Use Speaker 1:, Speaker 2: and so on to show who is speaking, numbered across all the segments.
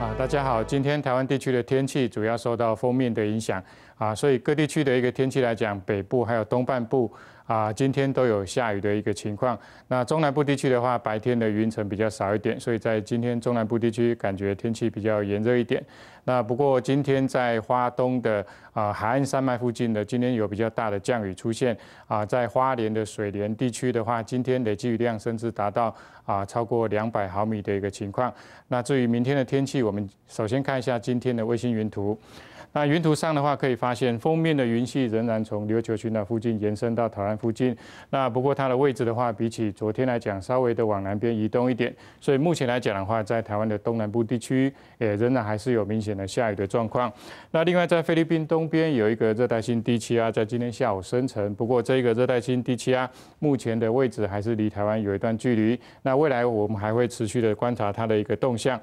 Speaker 1: 啊，大家好，今天台湾地区的天气主要受到封面的影响。啊，所以各地区的一个天气来讲，北部还有东半部。啊，今天都有下雨的一个情况。那中南部地区的话，白天的云层比较少一点，所以在今天中南部地区感觉天气比较炎热一点。那不过今天在花东的啊海岸山脉附近的，今天有比较大的降雨出现。啊，在花莲的水莲地区的话，今天累积雨量甚至达到啊超过两百毫米的一个情况。那至于明天的天气，我们首先看一下今天的卫星云图。那云图上的话，可以发发现封面的云系仍然从琉球群岛附近延伸到台湾附近。那不过它的位置的话，比起昨天来讲，稍微的往南边移动一点。所以目前来讲的话，在台湾的东南部地区，也仍然还是有明显的下雨的状况。那另外在菲律宾东边有一个热带性低气压，在今天下午生成。不过这个热带性低气压目前的位置还是离台湾有一段距离。那未来我们还会持续的观察它的一个动向。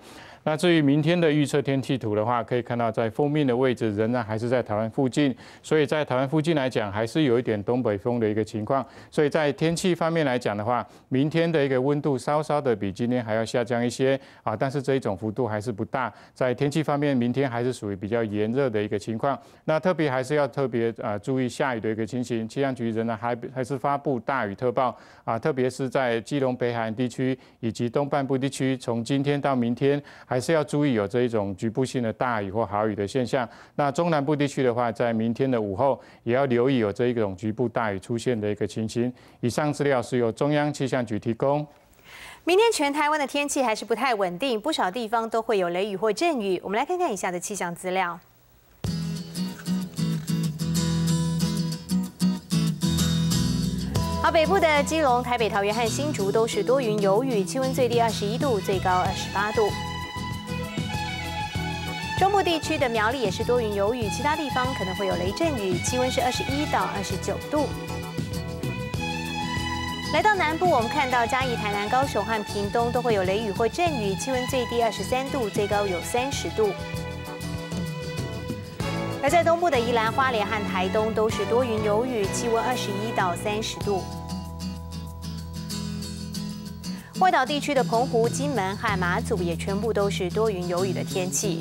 Speaker 1: 那至于明天的预测天气图的话，可以看到在封面的位置仍然还是在台湾附近，所以在台湾附近来讲，还是有一点东北风的一个情况。所以在天气方面来讲的话，明天的一个温度稍稍的比今天还要下降一些啊，但是这一种幅度还是不大。在天气方面，明天还是属于比较炎热的一个情况。那特别还是要特别啊注意下雨的一个情形，气象局仍然还还是发布大雨特报啊，特别是在基隆北海岸地区以及东半部地区，从今天到明天还。是要注意有这一种局部性的大雨或豪雨的现象。那中南部地区的话，在明天的午后也要留意有这一种局部大雨出现的一个情形。以上资料是由中央气象局提供。
Speaker 2: 明天全台湾的天气还是不太稳定，不少地方都会有雷雨或阵雨。我们来看看以下的气象资料。好，北部的基隆、台北、桃园和新竹都是多云有雨，气温最低二十一度，最高二十八度。中部地区的苗栗也是多云有雨，其他地方可能会有雷阵雨，气温是二十一到二十九度。来到南部，我们看到嘉义、台南、高雄和屏东都会有雷雨或阵雨，气温最低二十三度，最高有三十度。而在东部的宜兰花莲和台东都是多云有雨，气温二十一到三十度。外岛地区的澎湖、金门和马祖也全部都是多云有雨的天气。